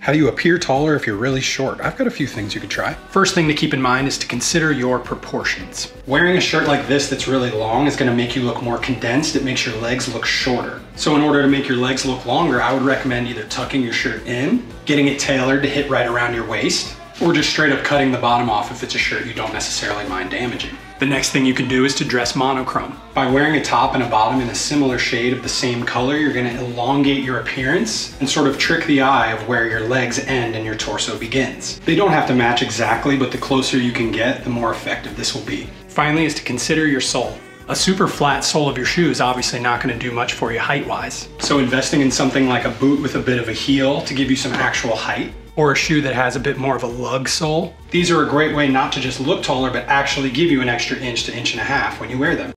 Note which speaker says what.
Speaker 1: How do you appear taller if you're really short? I've got a few things you could try. First thing to keep in mind is to consider your proportions. Wearing a shirt like this that's really long is gonna make you look more condensed. It makes your legs look shorter. So in order to make your legs look longer, I would recommend either tucking your shirt in, getting it tailored to hit right around your waist, or just straight up cutting the bottom off if it's a shirt you don't necessarily mind damaging. The next thing you can do is to dress monochrome. By wearing a top and a bottom in a similar shade of the same color, you're gonna elongate your appearance and sort of trick the eye of where your legs end and your torso begins. They don't have to match exactly, but the closer you can get, the more effective this will be. Finally is to consider your sole. A super flat sole of your shoe is obviously not gonna do much for you height-wise. So investing in something like a boot with a bit of a heel to give you some actual height or a shoe that has a bit more of a lug sole. These are a great way not to just look taller, but actually give you an extra inch to inch and a half when you wear them.